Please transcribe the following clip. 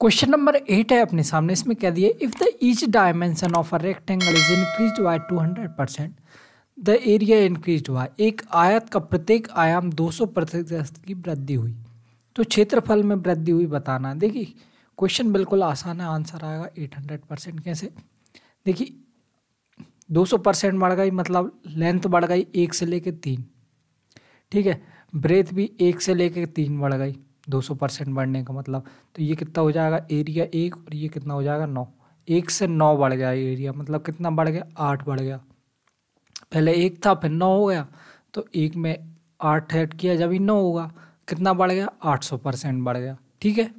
Question number eight है अपने सामने, इसमें क्या दिया if the each dimension of a rectangle is increase by two hundred percent the area increase हुआ एक आयत का प्रत्येक आयाम 200 प्रतिशत की वृद्धि हुई। तो क्षेत्रफल में वृद्धि हुई बताना। देखिए क्वेश्चन बिल्कुल आसान है आंसर आएगा 800 परसेंट कैसे? देखिए 200 परसेंट बढ़ गई मतलब लेंथ बढ़ गई एक से लेकर तीन। ठीक है ब्रेथ भी एक से लेकर तीन बढ़ गई। 200 परसेंट बढ़ने का मतलब। तो ये कितना हो जाएगा? एरिया एक और ये कितना हो जाएगा? नौ। एक से नौ बढ़ गया एरिया। मतलब कितना बढ़ गया? आठ बढ़ गया। पहले एक था, फिर नौ हो गया। तो एक में आठ ऐड किया, जब ही नौ होगा, कितना बढ़ गया? आठ सौ परसेंट बढ़ गया। ठीक है?